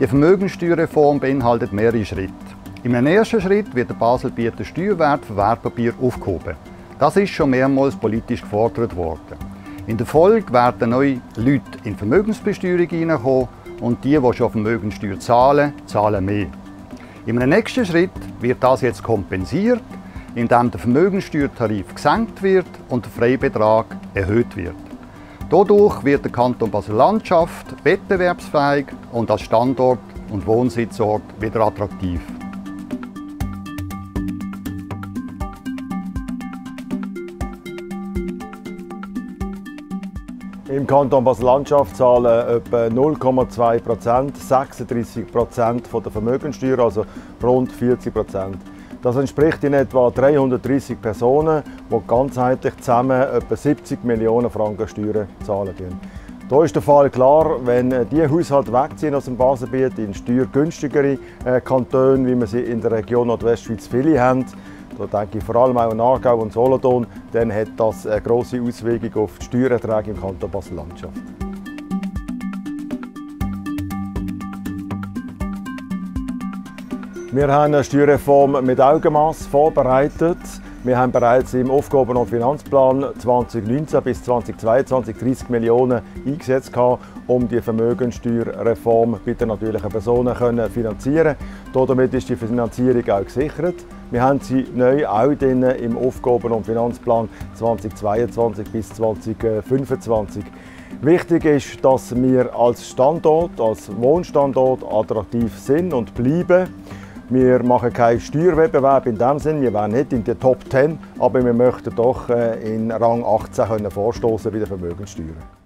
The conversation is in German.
Die Vermögenssteuerreform beinhaltet mehrere Schritte. Im ersten Schritt wird der Baselbieter Steuerwert für Wertpapier aufgehoben. Das ist schon mehrmals politisch gefordert worden. In der Folge werden neue Leute in Vermögensbesteuerung hineinkommen und die, die schon Vermögenssteuer zahlen, zahlen mehr. Im nächsten Schritt wird das jetzt kompensiert, indem der Vermögenssteuertarif gesenkt wird und der Freibetrag erhöht wird. Dadurch wird der Kanton Basel-Landschaft wettbewerbsfähig und als Standort und Wohnsitzort wieder attraktiv. Im Kanton Basel-Landschaft zahlen etwa 0,2 Prozent, 36 Prozent der Vermögenssteuer, also rund 40 Prozent. Das entspricht in etwa 330 Personen, die ganzheitlich zusammen etwa 70 Millionen Franken Steuern zahlen. Da ist der Fall klar, wenn die Haushalte wegziehen aus dem Basengebiet in steuergünstigere äh, Kantone, wie wir sie in der Region Nordwestschweiz viele haben, da denke ich vor allem auch an Aargau und Solothurn, dann hat das eine grosse Auswirkung auf die Steuererträge im Kanton Basel-Landschaft. Wir haben eine Steuerreform mit Augenmaß vorbereitet. Wir haben bereits im Aufgaben- und Finanzplan 2019 bis 2022 30 Millionen eingesetzt, um die Vermögenssteuerreform bei den natürlichen Personen zu finanzieren. Damit ist die Finanzierung auch gesichert. Wir haben sie neu auch im Aufgaben- und Finanzplan 2022 bis 2025. Wichtig ist, dass wir als Standort, als Wohnstandort attraktiv sind und bleiben. Wir machen keinen Steuerwettbewerb in dem Sinn, wir wären nicht in der Top 10, aber wir möchten doch äh, in Rang 18 vorstoßen bei den Vermögenssteuern.